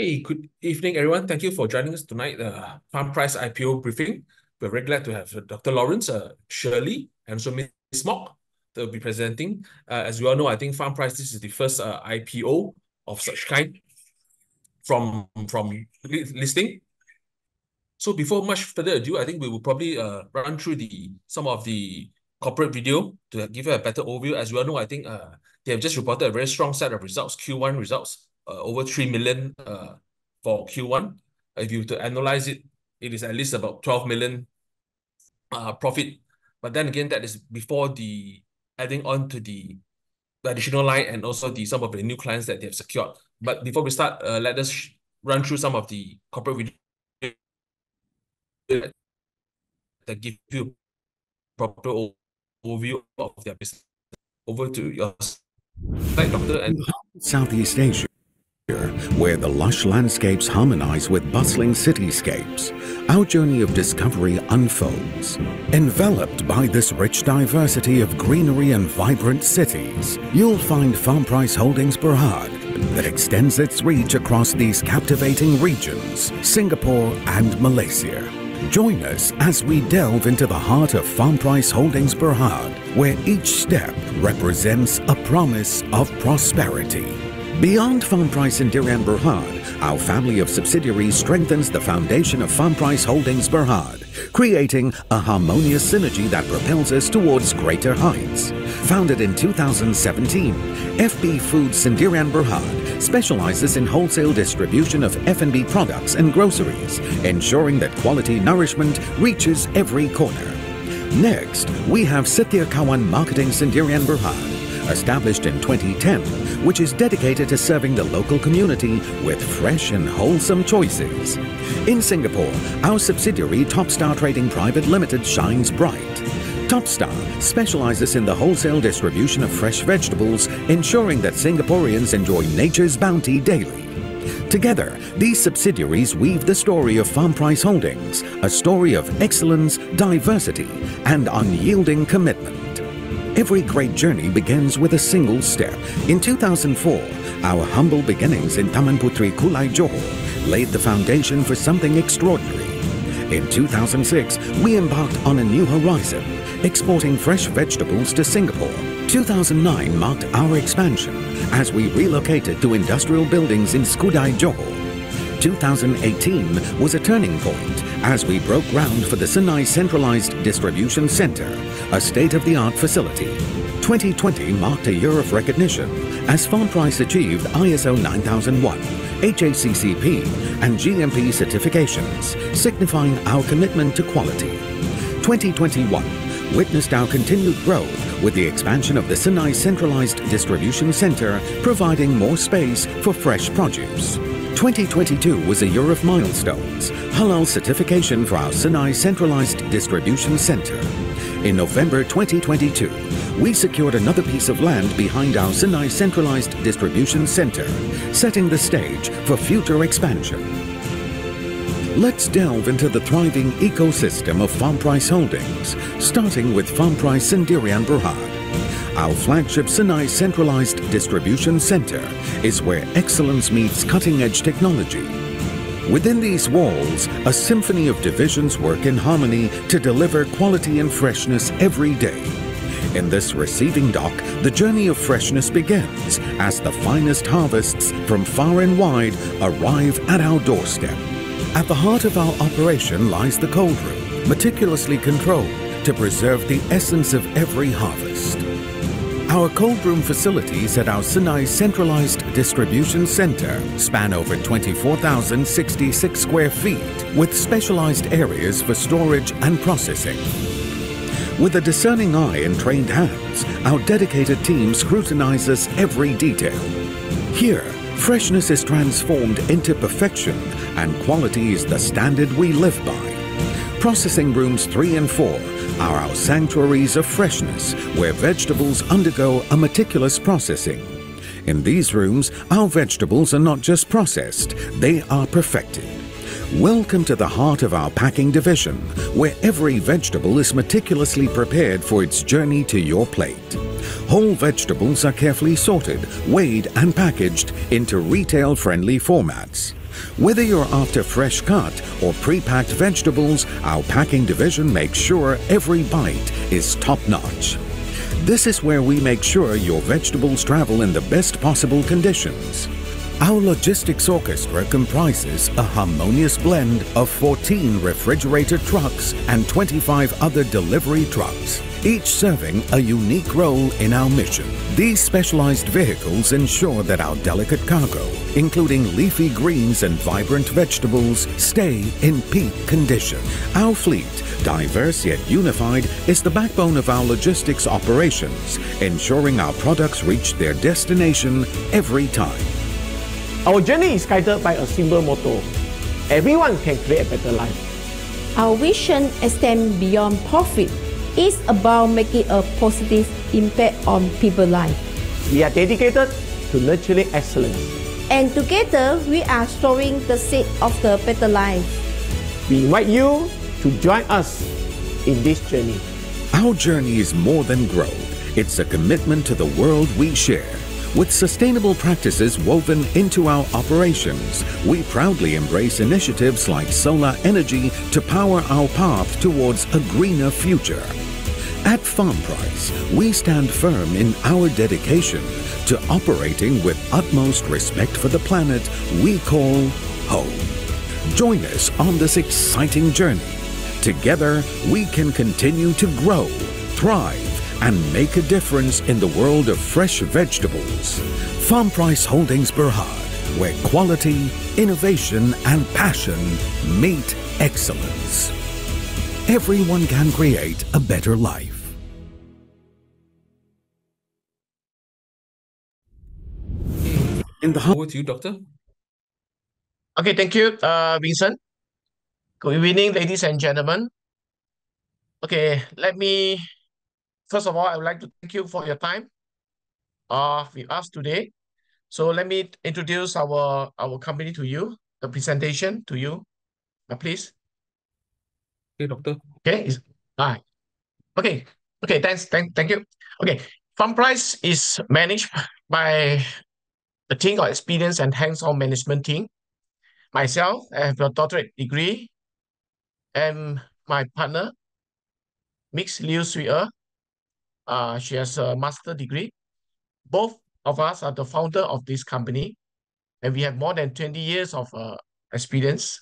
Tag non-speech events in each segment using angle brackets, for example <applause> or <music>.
Hey, good evening, everyone. Thank you for joining us tonight, uh, Farm Price IPO briefing. We're very glad to have uh, Dr. Lawrence, uh, Shirley, and also Ms. Mok that will be presenting. Uh, as we all know, I think Farm Price, this is the first uh, IPO of such kind from, from listing. So before much further ado, I think we will probably uh, run through the some of the corporate video to give you a better overview. As we all know, I think uh, they have just reported a very strong set of results, Q1 results, over 3 million uh, for Q1. If you to analyze it, it is at least about 12 million uh, profit. But then again, that is before the adding on to the additional line and also the some of the new clients that they have secured. But before we start, uh, let us run through some of the corporate video that give you proper overview of their business. Over to yours. Thank Doctor. And Southeast Asia where the lush landscapes harmonize with bustling cityscapes, our journey of discovery unfolds. Enveloped by this rich diversity of greenery and vibrant cities, you'll find Farm Price Holdings Berhad that extends its reach across these captivating regions, Singapore and Malaysia. Join us as we delve into the heart of Farm Price Holdings Berhad, where each step represents a promise of prosperity. Beyond Farm Price Sendirian Berhad, our family of subsidiaries strengthens the foundation of Farm Price Holdings Berhad, creating a harmonious synergy that propels us towards greater heights. Founded in 2017, FB Foods Sendirian Berhad specializes in wholesale distribution of F&B products and groceries, ensuring that quality nourishment reaches every corner. Next, we have Setia Kawan Marketing Sendirian Berhad, established in 2010, which is dedicated to serving the local community with fresh and wholesome choices. In Singapore, our subsidiary Topstar Trading Private Limited shines bright. Topstar specializes in the wholesale distribution of fresh vegetables, ensuring that Singaporeans enjoy nature's bounty daily. Together, these subsidiaries weave the story of Farm Price Holdings, a story of excellence, diversity, and unyielding commitment. Every great journey begins with a single step. In 2004, our humble beginnings in Taman Putri Kulai Johor laid the foundation for something extraordinary. In 2006, we embarked on a new horizon, exporting fresh vegetables to Singapore. 2009 marked our expansion as we relocated to industrial buildings in Skudai, Johor. 2018 was a turning point as we broke ground for the Senai Centralized Distribution Center, a state-of-the-art facility. 2020 marked a year of recognition as Farm Price achieved ISO 9001, HACCP and GMP certifications, signifying our commitment to quality. 2021 witnessed our continued growth with the expansion of the Senai Centralized Distribution Center, providing more space for fresh produce. 2022 was a year of milestones, halal certification for our Senai Centralized Distribution Center. In November 2022, we secured another piece of land behind our Senai Centralized Distribution Center, setting the stage for future expansion. Let's delve into the thriving ecosystem of Farm Price Holdings, starting with Farm Price Sendirian Berhad. Our flagship Senai Centralized Distribution Center is where excellence meets cutting-edge technology. Within these walls, a symphony of divisions work in harmony to deliver quality and freshness every day. In this receiving dock, the journey of freshness begins as the finest harvests from far and wide arrive at our doorstep. At the heart of our operation lies the cold room, meticulously controlled to preserve the essence of every harvest. Our cold room facilities at our Senai Centralized Distribution Center span over 24,066 square feet with specialized areas for storage and processing. With a discerning eye and trained hands, our dedicated team scrutinizes every detail. Here, freshness is transformed into perfection and quality is the standard we live by. Processing rooms 3 and 4 are our sanctuaries of freshness where vegetables undergo a meticulous processing. In these rooms, our vegetables are not just processed, they are perfected. Welcome to the heart of our packing division, where every vegetable is meticulously prepared for its journey to your plate. Whole vegetables are carefully sorted, weighed and packaged into retail-friendly formats. Whether you're after fresh cut or pre-packed vegetables, our packing division makes sure every bite is top-notch. This is where we make sure your vegetables travel in the best possible conditions. Our logistics orchestra comprises a harmonious blend of 14 refrigerated trucks and 25 other delivery trucks, each serving a unique role in our mission. These specialized vehicles ensure that our delicate cargo, including leafy greens and vibrant vegetables, stay in peak condition. Our fleet, diverse yet unified, is the backbone of our logistics operations, ensuring our products reach their destination every time. Our journey is guided by a simple motto everyone can create a better life. Our vision extends beyond profit. It's about making a positive impact on people's lives. We are dedicated to nurturing excellence. And together, we are sowing the seed of the better life. We invite you to join us in this journey. Our journey is more than growth, it's a commitment to the world we share. With sustainable practices woven into our operations, we proudly embrace initiatives like solar energy to power our path towards a greener future. At FarmPrice, we stand firm in our dedication to operating with utmost respect for the planet we call home. Join us on this exciting journey. Together, we can continue to grow, thrive, and make a difference in the world of fresh vegetables. Farm Price Holdings Berhad, where quality, innovation, and passion meet excellence. Everyone can create a better life. In the over to you, Doctor. Okay, thank you, uh, Vincent. Good evening, ladies and gentlemen. Okay, let me first of all, I would like to thank you for your time uh, with us today. So let me introduce our, our company to you, the presentation to you, uh, please. Okay, doctor. Okay, is, ah, okay, okay, thanks, thank, thank you. Okay, FarmPrice is managed by a team of experience and hands-on management team. Myself, I have a doctorate degree, and my partner, Mix Liu Sui uh, she has a master degree. Both of us are the founder of this company, and we have more than 20 years of uh, experience.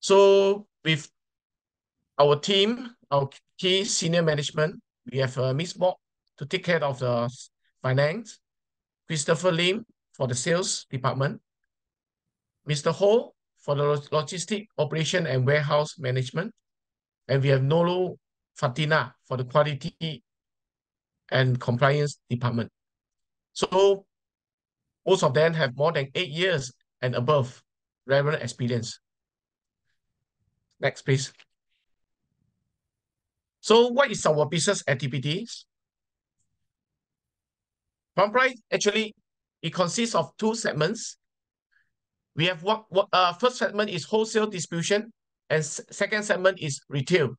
So with our team, our key senior management, we have uh, Ms. Mok to take care of the finance, Christopher Lim for the sales department, Mr. Ho for the logistic operation and warehouse management, and we have Nolo Fatina for the quality and compliance department. So most of them have more than eight years and above relevant experience. Next, please. So what is our business activities? FarmPrice actually, it consists of two segments. We have what, what uh, first segment is wholesale distribution and second segment is retail.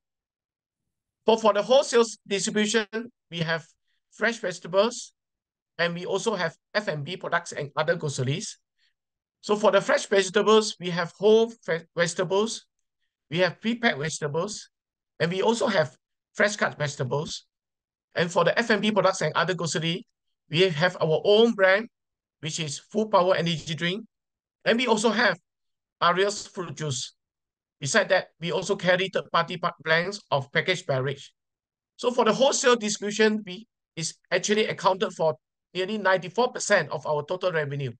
But for the wholesale distribution, we have fresh vegetables, and we also have F&B products and other groceries. So for the fresh vegetables, we have whole vegetables, we have pre-packed vegetables, and we also have fresh cut vegetables. And for the F&B products and other grocery, we have our own brand, which is Full Power Energy Drink. And we also have Ariel's Fruit Juice. Besides that, we also carry third-party brands of packaged beverage. So for the wholesale distribution, we is actually accounted for nearly 94% of our total revenue.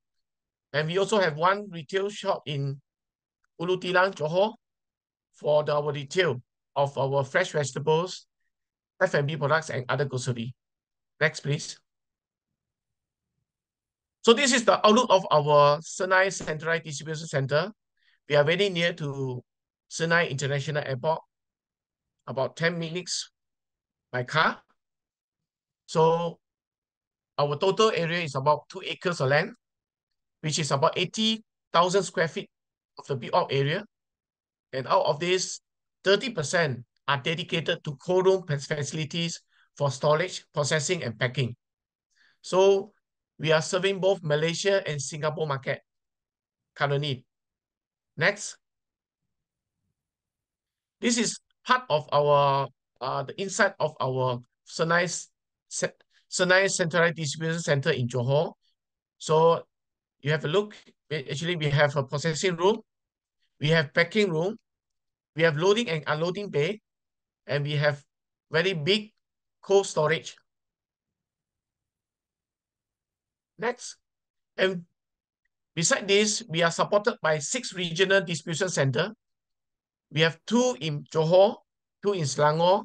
And we also have one retail shop in Ulu Tiram, Johor, for the, our retail of our fresh vegetables, F&B products, and other grocery. Next, please. So this is the outlook of our Senai Centralized Distribution Center. We are very near to Senai International Airport, about 10 minutes by car. So our total area is about two acres of land, which is about 80,000 square feet of the built-out area. And out of this, 30% are dedicated to cold room facilities for storage, processing, and packing. So we are serving both Malaysia and Singapore market. currently. Next. This is part of our uh, the inside of our Senai, Senai Centralized Distribution Center in Johor. So you have a look. Actually, we have a processing room, we have packing room, we have loading and unloading bay, and we have very big cold storage. Next. And beside this, we are supported by six regional distribution center. We have two in Johor, two in Selangor,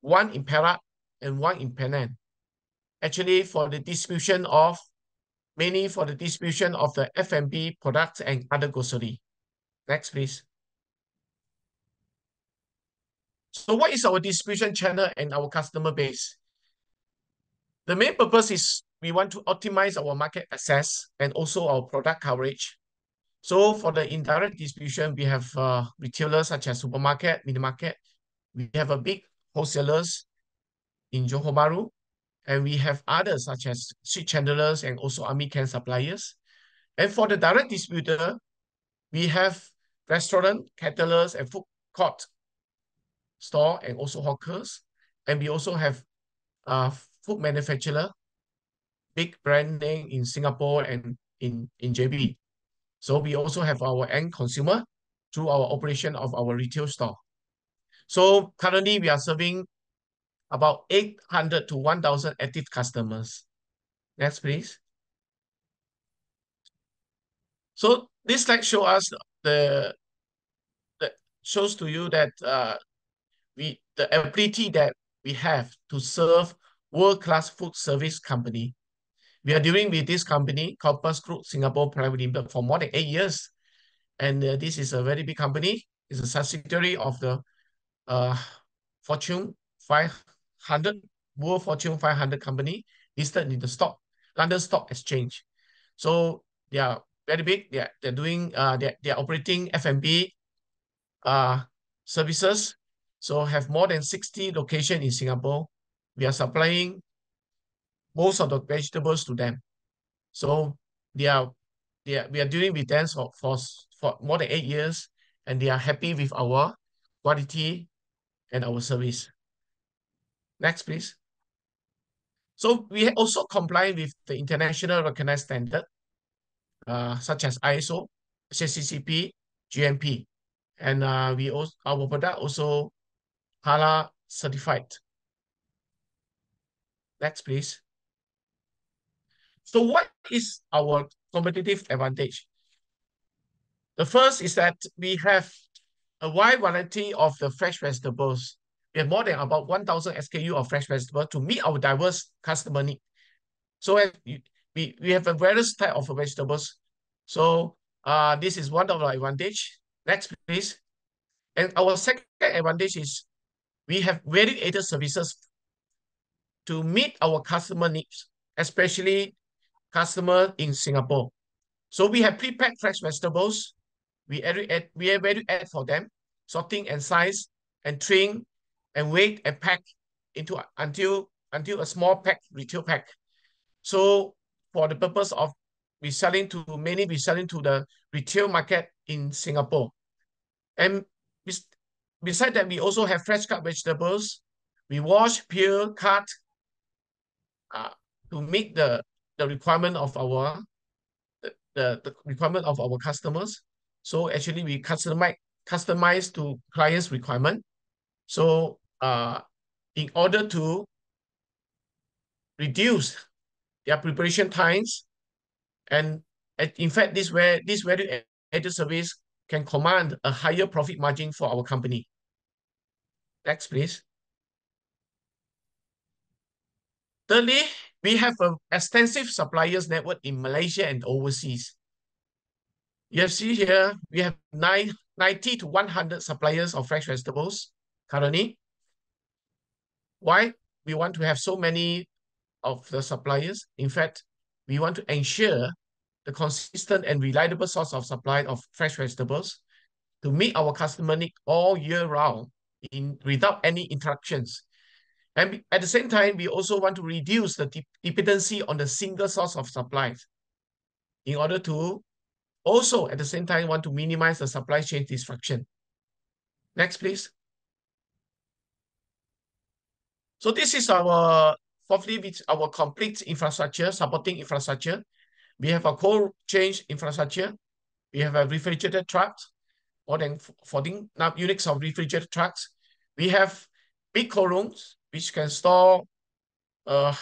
one in Perak, and one in Penang. Actually, for the distribution of, mainly for the distribution of the F&B products and other grocery. Next, please. So what is our distribution channel and our customer base? The main purpose is we want to optimize our market access and also our product coverage. So for the indirect distribution, we have uh, retailers such as supermarket, mini market. We have a big wholesalers in Johor Bahru, and we have others such as street chandlers and also army can suppliers. And for the direct distributor, we have restaurant, caterers, and food court store and also hawkers. And we also have uh, food manufacturer, big brand name in Singapore and in, in JB. So we also have our end consumer through our operation of our retail store. So currently we are serving about 800 to 1,000 active customers. Next, please. So this slide show us the, the shows to you that uh, we the ability that we have to serve world-class food service company. We are dealing with this company, Compass Group Singapore Private Limited, for more than eight years. And uh, this is a very big company. It's a subsidiary of the uh, Fortune 500, World Fortune 500 company listed in the stock, London Stock Exchange. So they are very big. They are, they're doing, uh, they're, they're operating F&B uh, services so have more than 60 locations in Singapore. We are supplying most of the vegetables to them. So they are, they are, we are dealing with them for, for, for more than eight years, and they are happy with our quality and our service. Next, please. So we also comply with the international recognized standard, uh, such as ISO, HACCP, GMP. And uh, we also, our product also halal certified. Next, please. So what is our competitive advantage? The first is that we have a wide variety of the fresh vegetables. We have more than about 1,000 SKU of fresh vegetables to meet our diverse customer need. So we, we have a various type of vegetables. So uh, this is one of our advantage. Next, please. And our second advantage is we have value-added services to meet our customer needs, especially customer in Singapore. So we have pre-packed fresh vegetables. We add, we have value add for them, sorting and size and train and weight and pack into until until a small pack, retail pack. So for the purpose of we selling to many, we selling to the retail market in Singapore. And Besides that, we also have fresh cut vegetables. We wash, peel, cut uh, to make the, the requirement of our the, the, requirement of our customers. So actually we customize customize to clients' requirement. So uh, in order to reduce their preparation times, and in fact, this where this value added service can command a higher profit margin for our company. Next, please. Thirdly, we have an extensive suppliers network in Malaysia and overseas. You see here, we have nine, 90 to 100 suppliers of fresh vegetables currently. Why? We want to have so many of the suppliers. In fact, we want to ensure the consistent and reliable source of supply of fresh vegetables to meet our customer need all year round in without any interruptions. And at the same time, we also want to reduce the de dependency on the single source of supplies in order to also at the same time want to minimize the supply chain disruption. Next, please. So this is our fourthly, with our complete infrastructure, supporting infrastructure. We have a cold chain infrastructure. We have a refrigerated trucks, more than 14 units of refrigerated trucks. We have big cold rooms, which can store uh,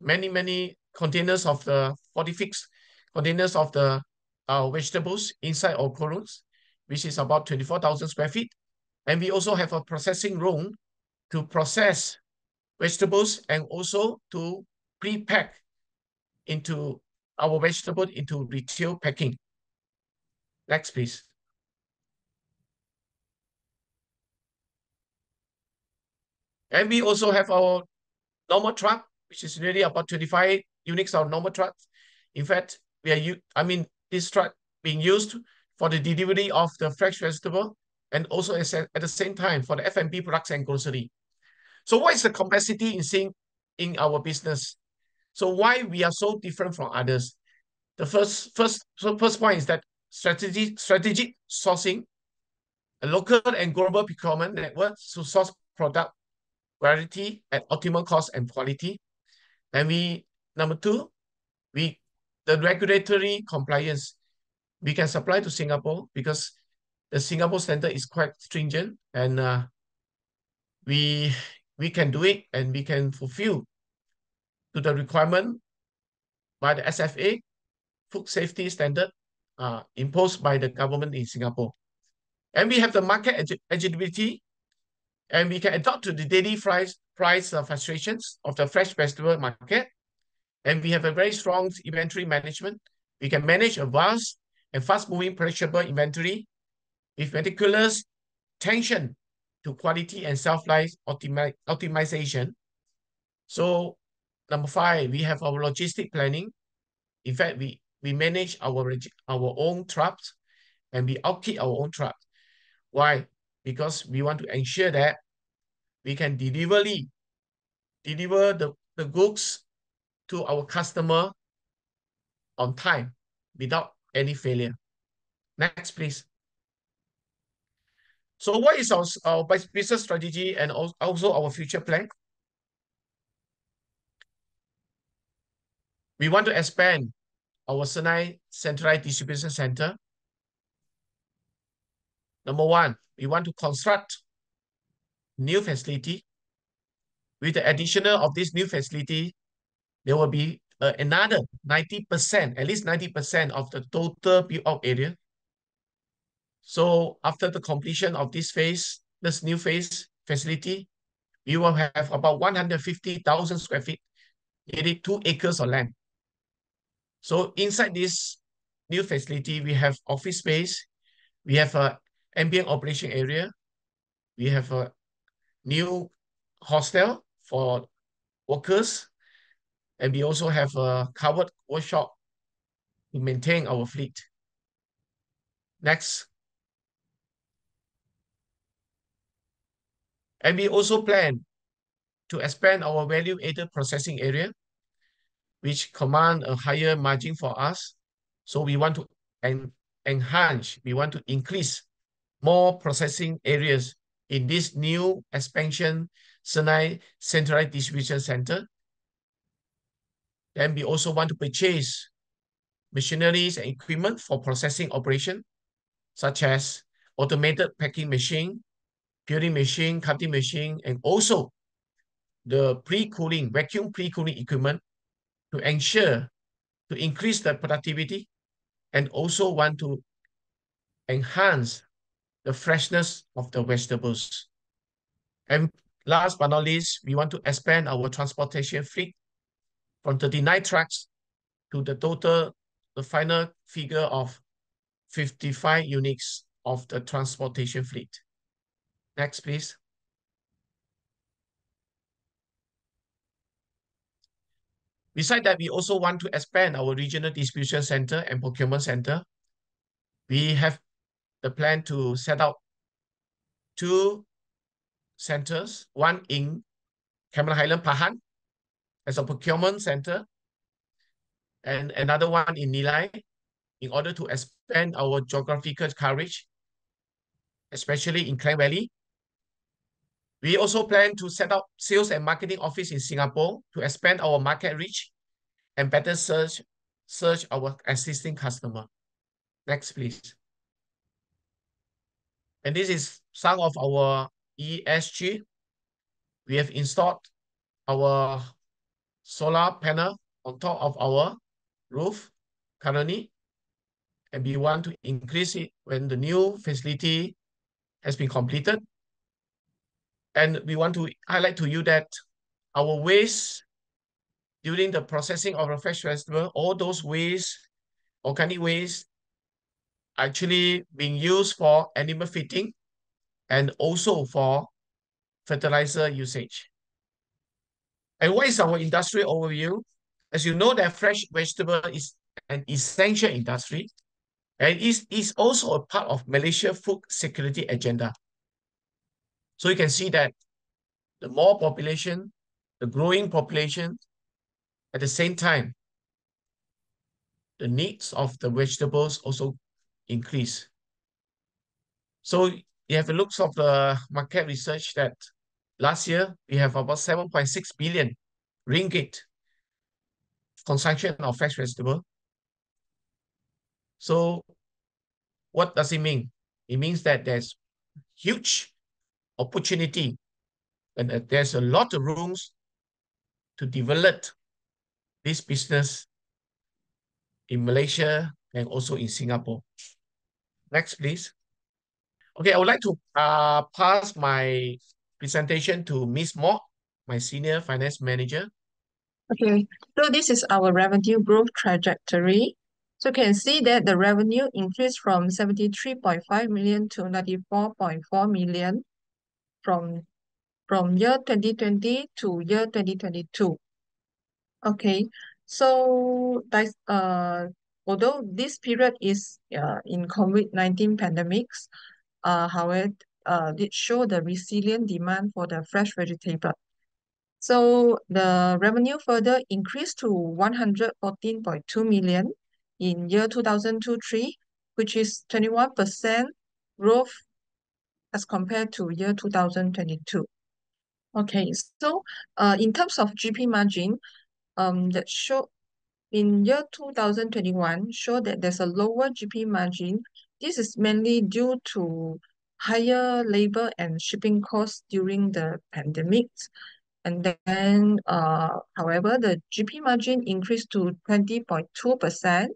many, many containers of the 46 containers of the uh, vegetables inside our rooms, which is about 24,000 square feet. And we also have a processing room to process vegetables and also to pre-pack into our vegetable into retail packing. Next, please. And we also have our normal truck, which is really about 25 units of normal trucks. In fact, we are, I mean, this truck being used for the delivery of the fresh vegetable and also at the same time for the F&B products and grocery. So what is the complexity in seeing in our business? So why we are so different from others? The first, first, so first point is that strategy strategic sourcing, a local and global procurement network to source product variety at optimal cost and quality. And we, number two, we, the regulatory compliance, we can supply to Singapore because the Singapore standard is quite stringent and uh, we we can do it and we can fulfill to the requirement by the SFA, food safety standard uh, imposed by the government in Singapore. And we have the market agility and we can adapt to the daily price, price uh, fluctuations of the fresh vegetable market. And we have a very strong inventory management. We can manage a vast and fast-moving perishable inventory with meticulous attention to quality and shelf-life optimi optimization. So number five, we have our logistic planning. In fact, we, we manage our, our own trucks and we upkeep our own trucks. Why? Because we want to ensure that we can deliver, deliver the, the goods to our customer on time without any failure. Next, please. So what is our, our business strategy and also our future plan? We want to expand our Senai Centralized Distribution Center. Number one, we want to construct new facility. With the additional of this new facility, there will be uh, another 90%, at least 90% of the total built-out area so after the completion of this phase, this new phase facility, we will have about 150,000 square feet, nearly two acres of land. So inside this new facility, we have office space, we have a ambient operation area, we have a new hostel for workers, and we also have a covered workshop to maintain our fleet. Next. And we also plan to expand our value-added processing area, which command a higher margin for us. So we want to en enhance, we want to increase more processing areas in this new expansion Senai Centralized Distribution Center. Then we also want to purchase machineries and equipment for processing operation, such as automated packing machine, peeling machine, cutting machine, and also the pre-cooling, vacuum pre-cooling equipment to ensure to increase the productivity and also want to enhance the freshness of the vegetables. And last but not least, we want to expand our transportation fleet from 39 trucks to the total, the final figure of 55 units of the transportation fleet. Next, please. Besides that, we also want to expand our regional distribution center and procurement center. We have the plan to set up two centers, one in Cameron Highland, Pahang, as a procurement center, and another one in Nilai, in order to expand our geographical coverage, especially in Klang Valley. We also plan to set up sales and marketing office in Singapore to expand our market reach and better search, search our existing customer. Next, please. And this is some of our ESG. We have installed our solar panel on top of our roof currently, and we want to increase it when the new facility has been completed. And we want to highlight to you that our waste during the processing of a fresh vegetable, all those waste, organic waste, actually being used for animal feeding and also for fertilizer usage. And what is our industry overview? As you know that fresh vegetable is an essential industry and is, is also a part of Malaysia food security agenda. So you can see that the more population, the growing population, at the same time, the needs of the vegetables also increase. So you have a look of the market research that last year we have about 7.6 billion ringgit consumption of fresh vegetable. So what does it mean? It means that there's huge opportunity and that there's a lot of rooms to develop this business in Malaysia and also in Singapore. Next, please. Okay, I would like to uh, pass my presentation to Ms. Mok, my Senior Finance Manager. Okay, so this is our revenue growth trajectory. So you can see that the revenue increased from 73.5 million to 94.4 million from, from year 2020 to year 2022. Okay, so that's, uh, although this period is uh, in COVID-19 pandemics, uh, however, uh, did show the resilient demand for the fresh vegetable. So the revenue further increased to 114.2 million in year 2023, which is 21% growth as compared to year 2022. Okay, so uh, in terms of GP margin, um, that show in year 2021 show that there's a lower GP margin. This is mainly due to higher labor and shipping costs during the pandemic. And then, uh, however, the GP margin increased to 20.2%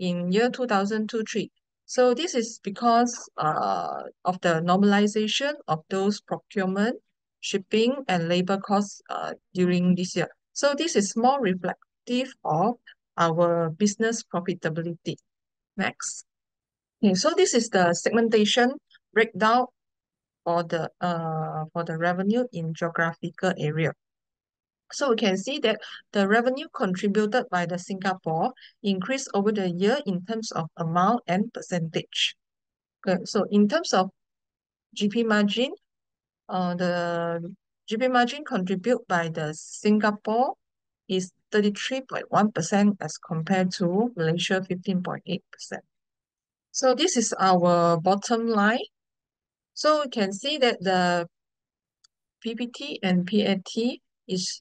in year 2023. So this is because uh, of the normalization of those procurement, shipping, and labor costs uh, during this year. So this is more of our business profitability. Next. Okay, so this is the segmentation breakdown for the uh for the revenue in geographical area. So we can see that the revenue contributed by the Singapore increased over the year in terms of amount and percentage. Okay, so in terms of GP margin, uh, the GP margin contributed by the Singapore is 33.1% as compared to Malaysia 15.8%. So this is our bottom line. So we can see that the PBT and PAT is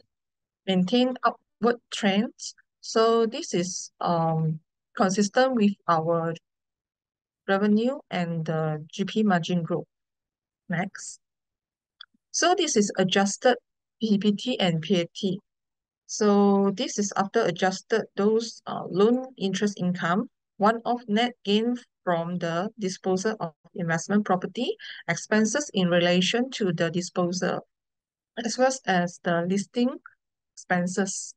maintained upward trends. So this is um consistent with our revenue and the GP margin growth. Next. So this is adjusted PBT and PAT. So this is after adjusted those uh, loan interest income, one-off net gain from the disposal of investment property, expenses in relation to the disposal, as well as the listing expenses.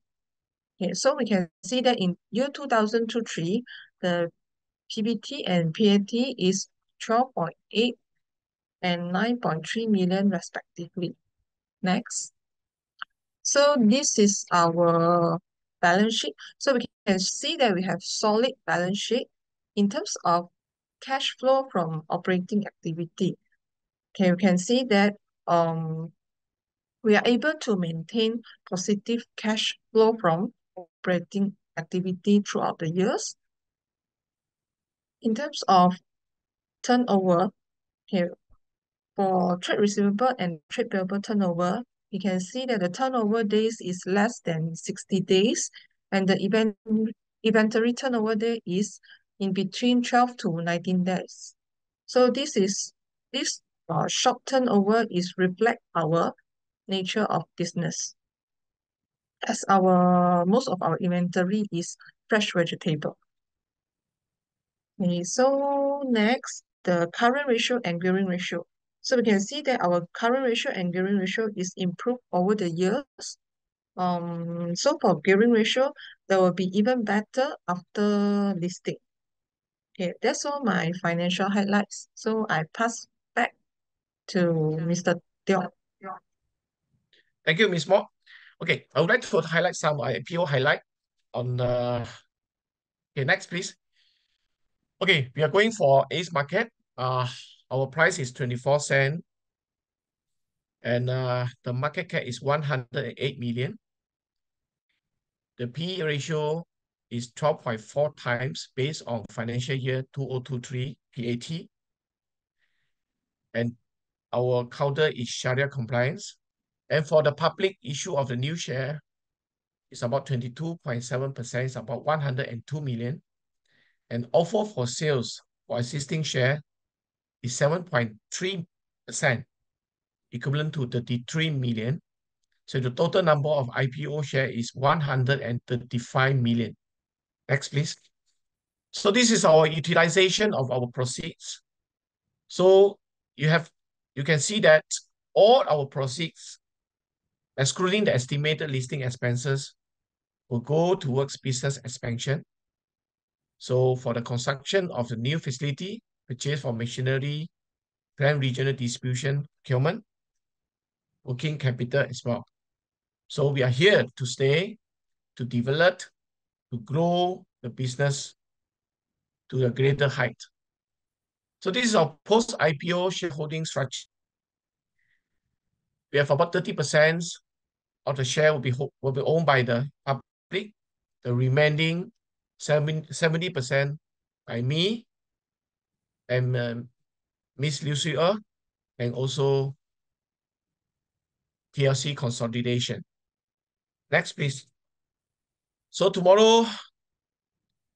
Okay, so we can see that in year 2023, the PBT and PAT is 12.8 and 9.3 million respectively. Next. So this is our balance sheet. So we can see that we have solid balance sheet in terms of cash flow from operating activity. Okay, we can see that um we are able to maintain positive cash flow from operating activity throughout the years. In terms of turnover, here, for trade receivable and trade payable turnover, you can see that the turnover days is less than 60 days, and the event inventory turnover day is in between 12 to 19 days. So this is this uh, short turnover is reflect our nature of business. As our most of our inventory is fresh vegetable. Okay, so next, the current ratio and gearing ratio. So we can see that our current ratio and gearing ratio is improved over the years. Um, so for gearing ratio, that will be even better after listing. Okay, that's all my financial highlights. So I pass back to Mr. Teo. Thank you, Ms. Mok. Okay, I would like to highlight some IPO highlight on the. Okay, next, please. Okay, we are going for Ace Market. Uh, our price is 24 cent. And uh, the market cap is 108 million. The PE ratio is 12.4 times based on financial year 2023 PAT. And our counter is Sharia compliance. And for the public issue of the new share, it's about 22.7%, it's about 102 million. And offer for sales for existing share is 7.3%, equivalent to 33 million. So the total number of IPO share is 135 million. Next, please. So this is our utilization of our proceeds. So you have, you can see that all our proceeds, excluding the estimated listing expenses, will go towards business expansion so for the construction of the new facility, purchase for machinery, plan regional distribution, procurement, working capital as well. So we are here to stay, to develop, to grow the business to a greater height. So this is our post-IPO shareholding structure. We have about 30% of the share will be, will be owned by the public. The remaining 70% by me and um, Miss Liu er, and also PLC consolidation. Next, please. So tomorrow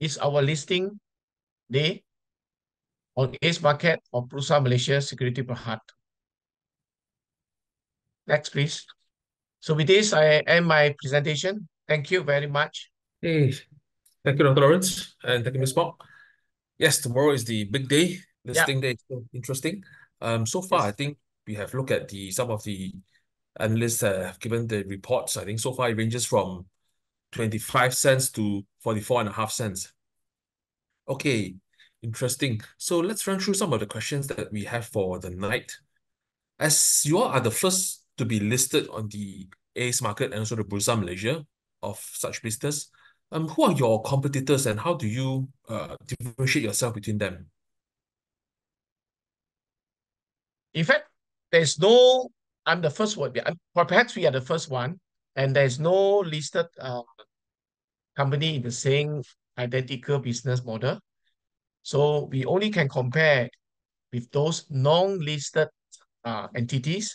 is our listing day on ACE Market of Bursa Malaysia Security Berhad. Next, please. So with this, I end my presentation. Thank you very much. Hey, Thank you, Dr. Lawrence, and thank you, Ms. Mok. Yes, tomorrow is the big day. Listing yeah. day is so interesting. Um, so far, yes. I think we have looked at the some of the analysts uh, have given the reports. I think so far it ranges from 25 cents to 44 and a half cents. Okay, interesting. So let's run through some of the questions that we have for the night. As you all are the first to be listed on the ACE market and also the Bursa Malaysia of such business, um, who are your competitors and how do you uh, differentiate yourself between them? In fact, there's no, I'm the first one, or perhaps we are the first one, and there's no listed uh, company in the same identical business model. So we only can compare with those non-listed uh, entities.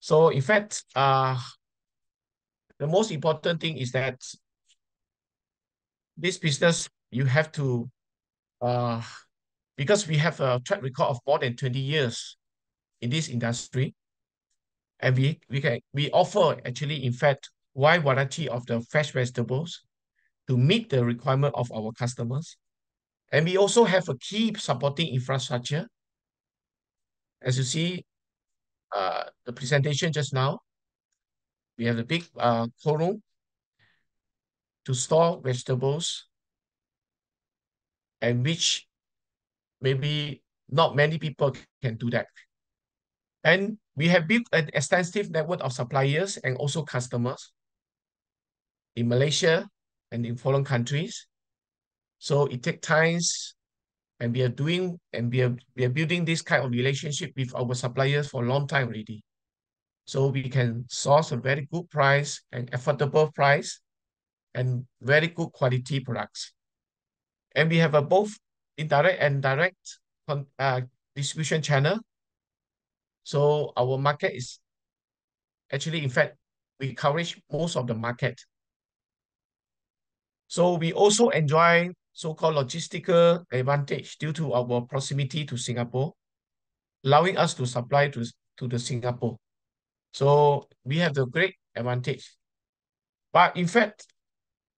So in fact, uh, the most important thing is that this business, you have to, uh, because we have a track record of more than 20 years in this industry, and we, we, can, we offer actually, in fact, wide variety of the fresh vegetables to meet the requirement of our customers. And we also have a key supporting infrastructure. As you see, uh, the presentation just now, we have a big uh, room to store vegetables and which maybe not many people can do that. And we have built an extensive network of suppliers and also customers in Malaysia and in foreign countries. So it takes times and we are doing and we are, we are building this kind of relationship with our suppliers for a long time already. So we can source a very good price and affordable price and very good quality products. And we have a both indirect and direct uh, distribution channel. So our market is actually, in fact, we coverage most of the market. So we also enjoy so-called logistical advantage due to our proximity to Singapore, allowing us to supply to, to the Singapore. So we have the great advantage. But in fact,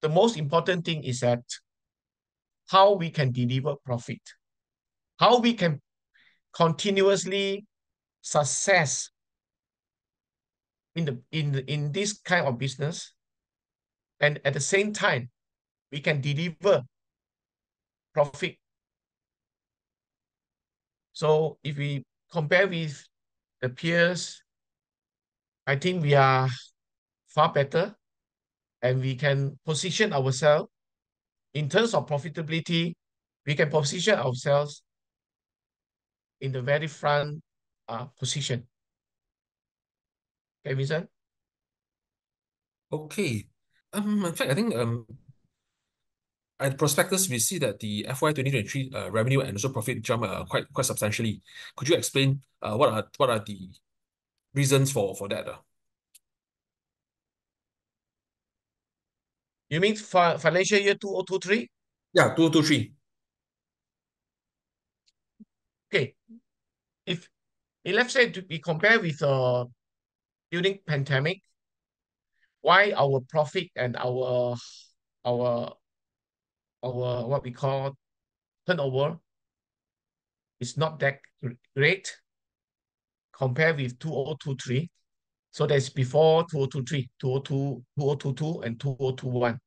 the most important thing is that how we can deliver profit, how we can continuously success in the in the, in this kind of business, and at the same time, we can deliver profit. So if we compare with the peers, I think we are far better and we can position ourselves in terms of profitability, we can position ourselves in the very front uh, position. Okay, Vincent? Okay. Um, in fact, I think um, at prospectus, we see that the FY 2023 uh, revenue and also profit jump uh, quite quite substantially. Could you explain uh, what are what are the reasons for for that? Uh? You mean financial year 2023? Yeah, 2023. Okay. If, if let's say we compare with uh during pandemic, why our profit and our our our what we call turnover is not that great compared with 2023. So that's before 2023, 2022, 2022, and 2021.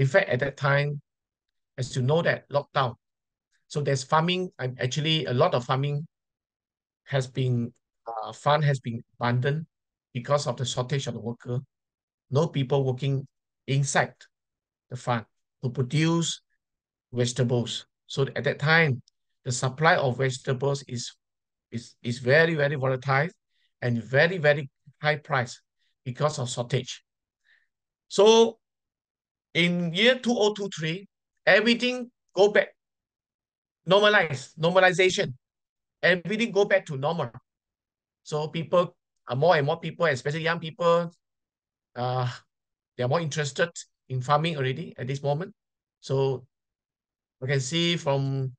In fact, at that time, as you know that lockdown, so there's farming, and actually a lot of farming has been, uh, fund has been abandoned because of the shortage of the worker. No people working inside the farm to produce vegetables. So at that time, the supply of vegetables is, is, is very, very volatile and very, very high price because of shortage. So in year 2023, everything go back, normalize, normalization, everything go back to normal. So people, more and more people, especially young people, uh, they are more interested in farming already at this moment. So we can see from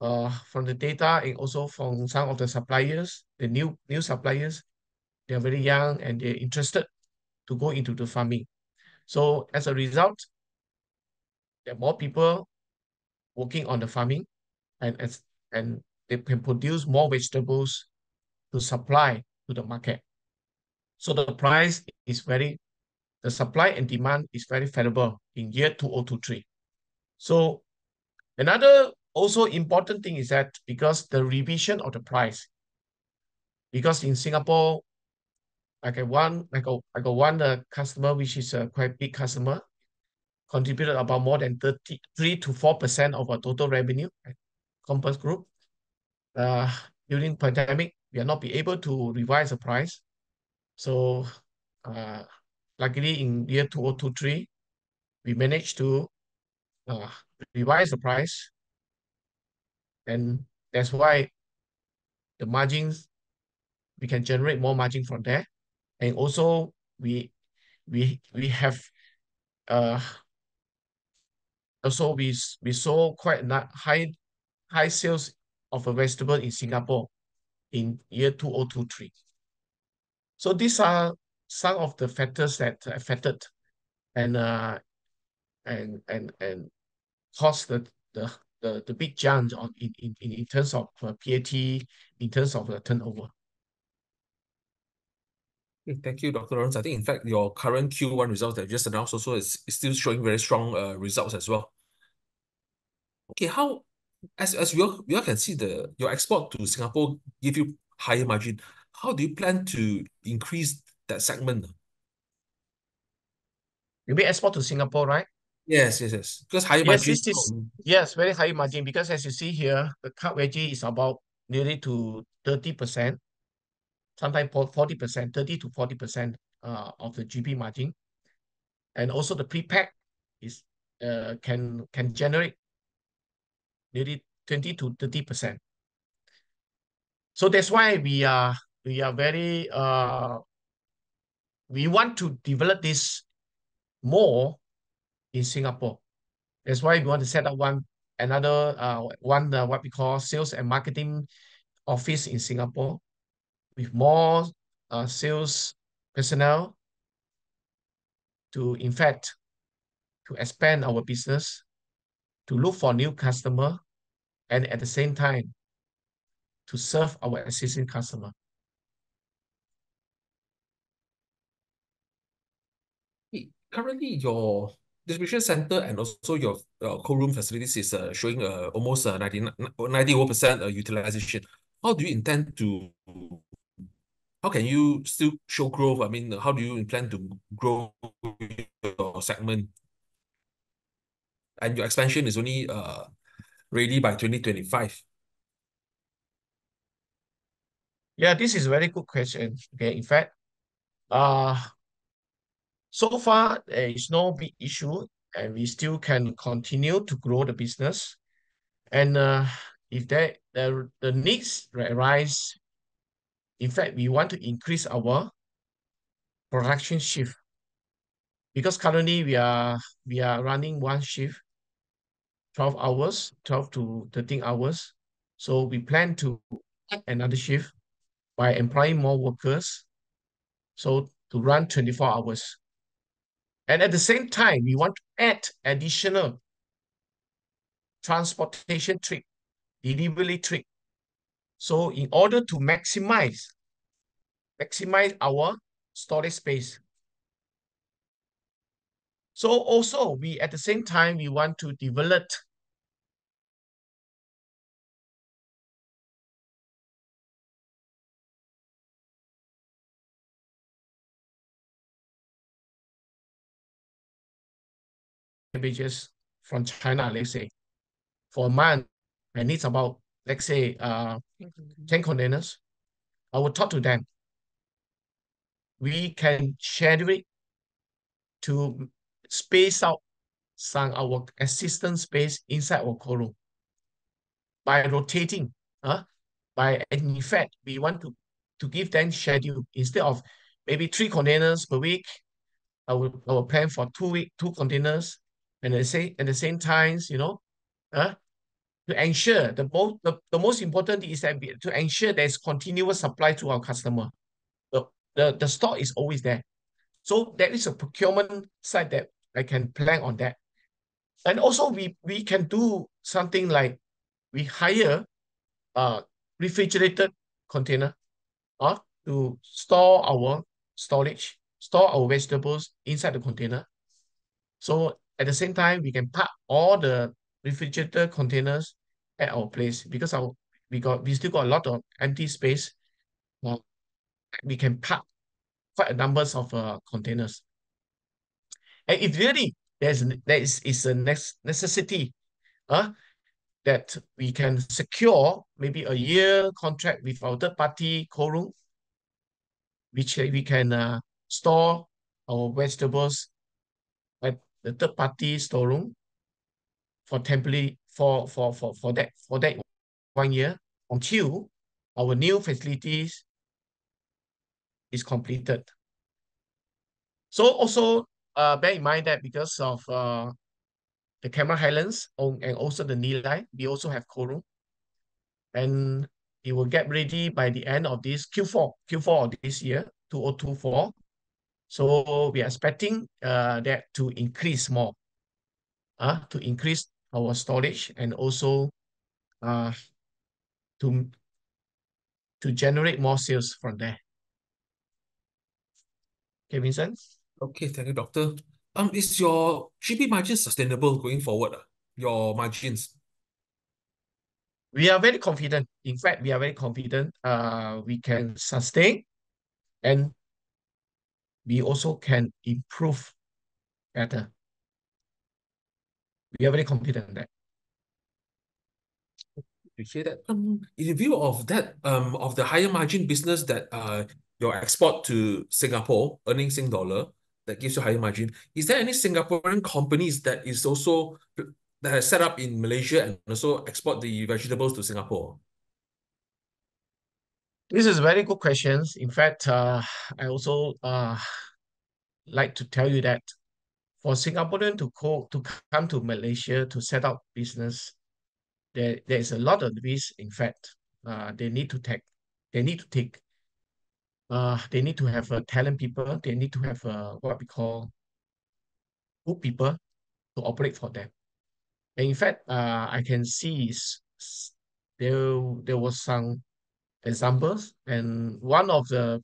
uh, from the data and also from some of the suppliers, the new new suppliers, they're very young and they're interested to go into the farming. So as a result, there are more people working on the farming and, and, and they can produce more vegetables to supply to the market. So the price is very, the supply and demand is very favorable in year 2023. So another also important thing is that because the revision of the price, because in Singapore, I got one, I got, I got one uh, customer, which is a quite big customer, contributed about more than 33 to 4% of our total revenue at Compass Group. Uh, during pandemic, we are not be able to revise the price. So uh, luckily in year 2023, we managed to uh, revise the price and that's why the margins, we can generate more margin from there. And also we we we have uh also we we saw quite not high high sales of a vegetable in Singapore in year 2023. So these are some of the factors that affected and uh and and and caused the the the, the big jump on in, in, in terms of uh, PAT, in terms of the turnover. Thank you, Dr. Lawrence. I think, in fact, your current Q1 results that you just announced also is, is still showing very strong uh, results as well. Okay, how, as, as we all, we all can see, the your export to Singapore give you higher margin. How do you plan to increase that segment? You mean export to Singapore, right? Yes, yes, yes. Because yes, margin. This is, yes, very high margin because as you see here, the cut veggie is about nearly to 30%, sometimes 40%, 30 to 40% uh, of the GP margin. And also the pre-pack is uh, can can generate nearly 20 to 30%. So that's why we are we are very uh we want to develop this more in Singapore. That's why we want to set up one another uh one uh, what we call sales and marketing office in Singapore with more uh, sales personnel to in fact to expand our business to look for new customer and at the same time to serve our existing customer. Currently, your distribution center and also your uh, cold room facilities is uh, showing uh, almost uh, 90, 91% uh, utilization. How do you intend to, how can you still show growth? I mean, how do you plan to grow your segment? And your expansion is only uh, ready by 2025. Yeah, this is a very good question. Okay, in fact, uh, so far there is no big issue and we still can continue to grow the business. And uh, if there, the, the needs arise, in fact, we want to increase our production shift. Because currently we are we are running one shift 12 hours 12 to 13 hours. So we plan to add another shift by employing more workers so to run 24 hours and at the same time we want to add additional transportation trick delivery trick so in order to maximize maximize our storage space. So also we at the same time we want to develop cabbages from China, let's say, for a month, I need about, let's say, uh, 10 containers. I will talk to them. We can schedule it to space out some our assistant space inside our co by rotating. Uh, by in fact, we want to, to give them schedule instead of maybe three containers per week. I will, I will plan for two week, two containers and the same at the same times, you know, uh, to ensure the most the, the most important is that to ensure there's continuous supply to our customer. The, the the stock is always there. So there is a procurement side that I can plan on that. And also we we can do something like we hire a refrigerated container uh, to store our storage, store our vegetables inside the container. So at the same time, we can park all the refrigerator containers at our place because our we got we still got a lot of empty space. Uh, we can park quite a numbers of uh, containers. And if really there's there is, is a next necessity uh, that we can secure maybe a year contract with our third party cold room, which we can uh, store our vegetables the third party storeroom for temporary for for for for that for that one year until our new facilities is completed. So also uh, bear in mind that because of uh, the Cameron Highlands and also the Nilai, we also have cold room. And it will get ready by the end of this Q4, Q4 of this year, 2024. So we are expecting uh, that to increase more, uh, to increase our storage and also uh, to, to generate more sales from there. Okay, Vincent? Okay, thank you, Doctor. Um, is your GP margin sustainable going forward? Uh, your margins? We are very confident. In fact, we are very confident uh, we can sustain and we also can improve better. We are very confident in that. You hear that? Um, in view of that, um, of the higher margin business that uh your export to Singapore, earning Sing dollar, that gives you higher margin. Is there any Singaporean companies that is also that has set up in Malaysia and also export the vegetables to Singapore? This is a very good questions. In fact, uh, I also uh, like to tell you that for Singaporean to co to come to Malaysia to set up business, there there is a lot of risk. In fact, uh, they need to take, they need to take, uh, they need to have a talent people. They need to have a what we call good people to operate for them. And in fact, uh, I can see there there was some examples, and one of the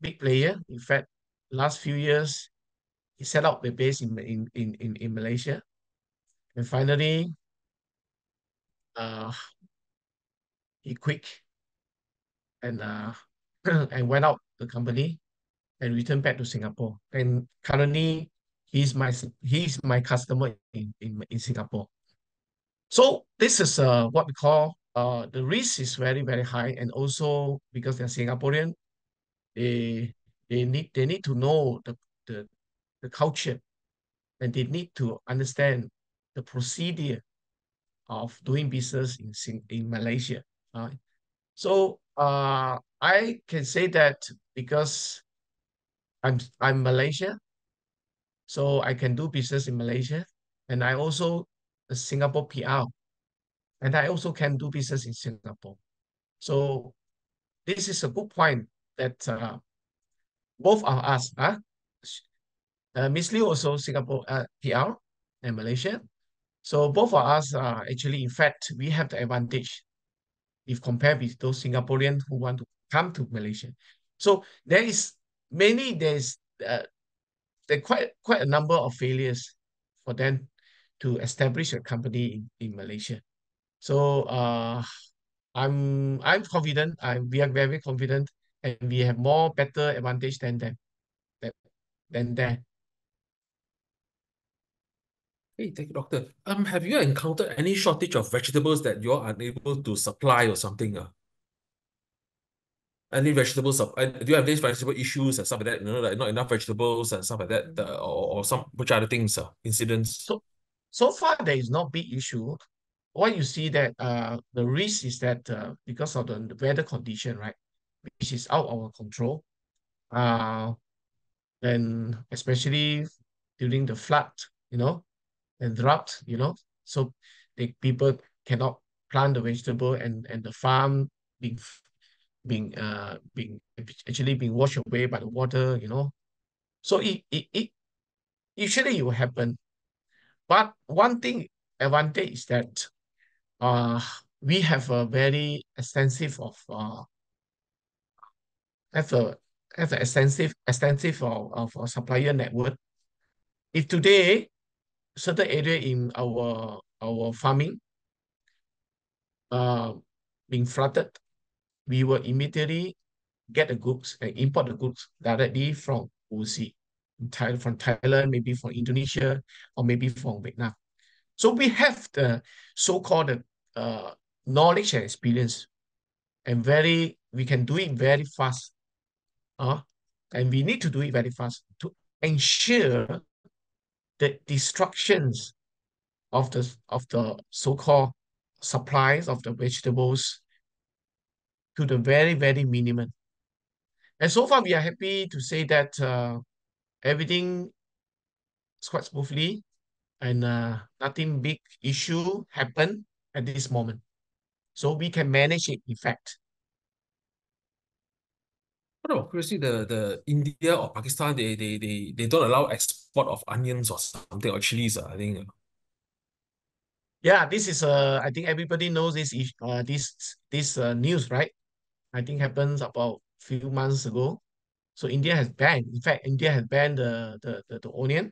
big player, in fact, last few years, he set up the base in in in in, Malaysia, and finally, uh, he quit and uh <clears throat> and went out the company and returned back to Singapore. And currently, he's my he's my customer in, in, in Singapore. So this is uh what we call uh the risk is very very high, and also because they're Singaporean, they they need they need to know the the, the culture, and they need to understand the procedure of doing business in in Malaysia. Uh, so uh, I can say that because I'm I'm Malaysia, so I can do business in Malaysia, and I also a Singapore PR, and I also can do business in Singapore. So this is a good point that uh, both of us, uh, uh, Miss Liu also Singapore uh, PR and Malaysia. So both of us are actually, in fact, we have the advantage if compared with those Singaporeans who want to come to Malaysia. So there is many, there's uh, there quite quite a number of failures for them to establish a company in, in Malaysia. So uh, I'm I'm confident. I we are very confident, and we have more better advantage than them, than than that. Hey, thank you, doctor. Um, have you encountered any shortage of vegetables that you're unable to supply or something? Uh? Any vegetables? Uh, do you have these vegetable issues and stuff like that? You know, like not enough vegetables and stuff like that, uh, or, or some which other things, uh, incidents? So, so far there is no big issue. What you see that uh the risk is that uh, because of the weather condition, right, which is out of our control, uh, and especially during the flood, you know, and drought, you know. So the people cannot plant the vegetable and, and the farm being being uh being actually being washed away by the water, you know. So it, it, it usually it will happen. But one thing advantage is that uh we have a very extensive of uh have a have an extensive extensive of, of supplier network. If today certain area in our our farming uh, being flooded, we will immediately get the goods and import the goods directly from overseas, from Thailand, maybe from Indonesia, or maybe from Vietnam. So we have the so-called uh, knowledge and experience, and very we can do it very fast. Uh, and we need to do it very fast to ensure the destructions of the of the so-called supplies of the vegetables to the very, very minimum. And so far, we are happy to say that uh, everything is quite smoothly and uh, nothing big issue happened at this moment. So we can manage it in fact. What about curiously the the India or Pakistan they they they they don't allow export of onions or something or chilies I think. Yeah, this is uh I think everybody knows this uh this this uh, news right. I think happens about a few months ago. So India has banned. In fact, India has banned the the the, the onion,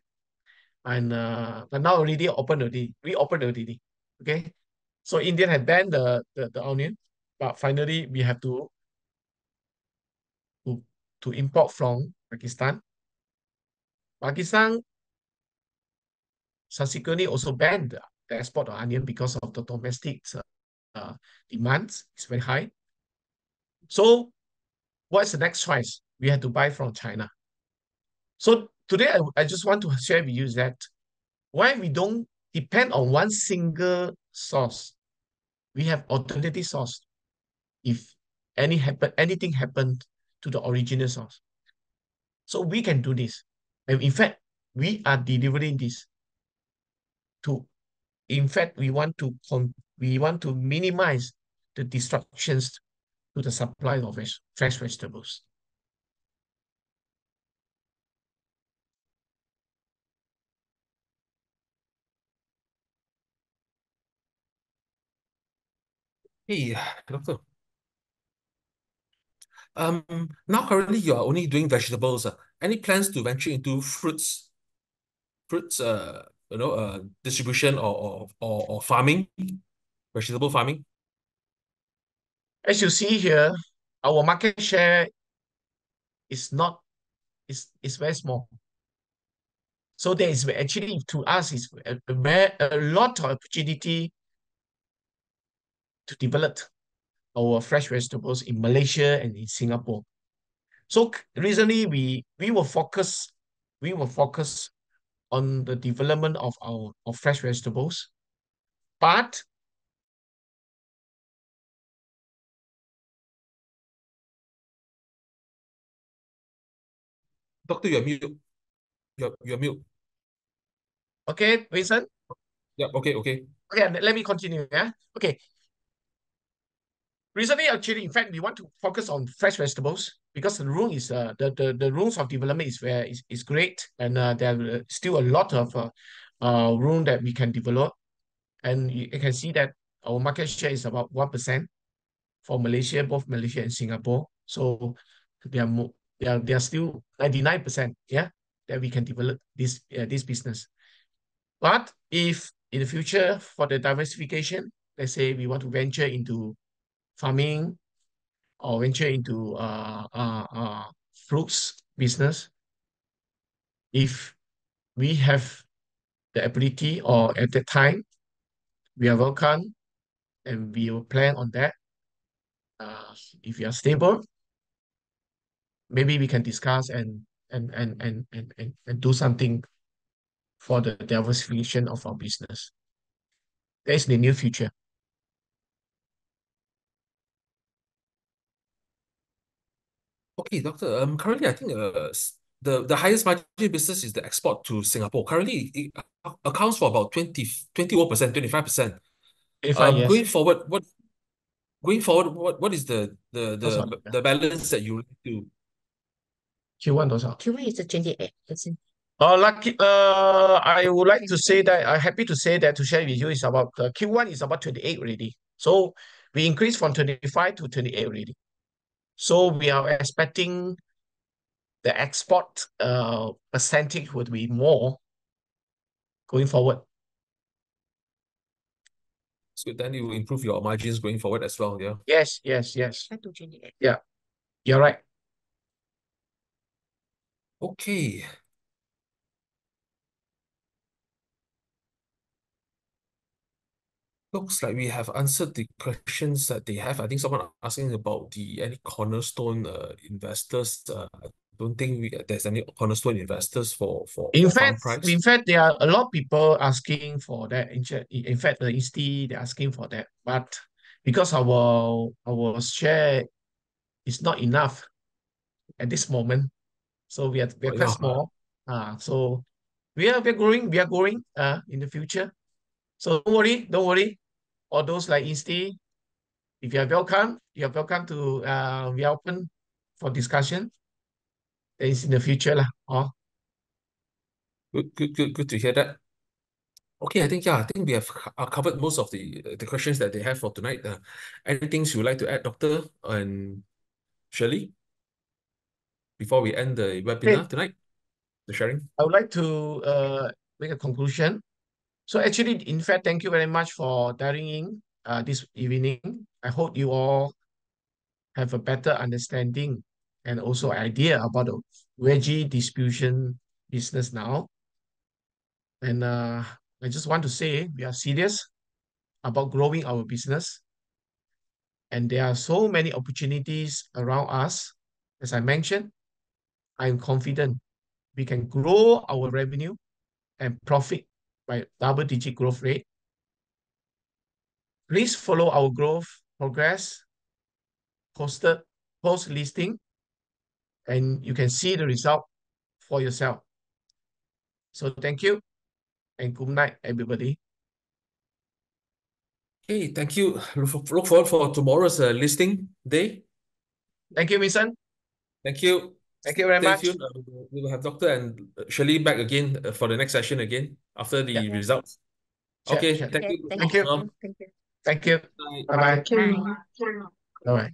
and uh but now already open already. We opened already. Okay, so India had banned the the, the onion, but finally we have to to, to import from Pakistan. Pakistan subsequently also banned the export of onion because of the domestic uh, uh, demands. It's very high. So what's the next choice? We have to buy from China. So today I, I just want to share with you that why we don't depend on one single source. We have alternative source. If any happen, anything happened to the original source. So we can do this. And in fact, we are delivering this to, in fact, we want to, we want to minimize the disruptions to the supply of fresh vegetables. Hey, doctor. Um, now currently you are only doing vegetables. Uh, any plans to venture into fruits, fruits, uh, you know, uh, distribution or, or, or, or farming, vegetable farming? As you see here, our market share is not, is, is very small. So there is actually, to us, is a, a, a lot of opportunity to develop our fresh vegetables in Malaysia and in Singapore. So recently we we will focus we will focus on the development of our of fresh vegetables, but Doctor, you're mute. You're, you're mute. Okay, Vincent? Yeah, okay, okay. Okay, let me continue, yeah? Okay, Recently, actually, in fact, we want to focus on fresh vegetables because the room is uh, the, the the rooms of development is where is, is great and uh, there are still a lot of uh, uh room that we can develop and you, you can see that our market share is about one percent for Malaysia, both Malaysia and Singapore. So they are more they are they are still ninety nine percent yeah that we can develop this uh, this business. But if in the future for the diversification, let's say we want to venture into farming or venture into uh, uh, uh, fruits business, if we have the ability or at that time, we are welcome and we will plan on that. Uh, if you are stable, maybe we can discuss and and and and and and, and do something for the diversification of our business. That is the near future. Okay, doctor. Um, currently, I think uh, the the highest margin business is the export to Singapore. Currently, it accounts for about 20, 21%, 25%. If Um, yes. going forward, what going forward, what what is the the the the balance that you like to Q1 多少? Q1 is 28 percent. Uh, lucky, uh, I would like to say that I'm happy to say that to share with you is about uh, Q1 is about 28 already. So we increased from 25 to 28 already. So we are expecting the export uh, percentage would be more going forward. So then it will improve your margins going forward as well, yeah? Yes, yes, yes. Yeah, you're right. Okay. Looks like we have answered the questions that they have. I think someone asking about the any cornerstone uh, investors. Uh, I don't think we, there's any cornerstone investors for for, in for fact, price. in fact, there are a lot of people asking for that. In, in fact, the INSTI they're asking for that, but because our our share is not enough at this moment, so we are we are quite yeah. small. Uh, so we are we are growing. We are growing. Uh, in the future. So don't worry, don't worry. All those like INSTI, if you are welcome, you are welcome to uh we are open for discussion. That is in the future lah. Oh. Good, good, good, good to hear that. Okay, I think yeah, I think we have uh, covered most of the the questions that they have for tonight. Uh, anything you would like to add, Doctor and Shirley, before we end the webinar tonight, the sharing? I would like to uh make a conclusion. So actually, in fact, thank you very much for dialing in uh, this evening. I hope you all have a better understanding and also idea about the veggie distribution business now. And uh, I just want to say we are serious about growing our business. And there are so many opportunities around us. As I mentioned, I'm confident we can grow our revenue and profit by double-digit growth rate. Please follow our growth progress posted post-listing, and you can see the result for yourself. So thank you, and good night, everybody. Okay, thank you. Look, look forward for tomorrow's uh, listing day. Thank you, Vincent. Thank you. Thank you very Stay much. tuned. Uh, we will have Doctor and Shirley back again uh, for the next session again after the Yeah. results. Sure, Okay, sure. thank Okay, you. thank Thank you. you. Thank you. Thank you. Bye. Bye-bye. Bye-bye.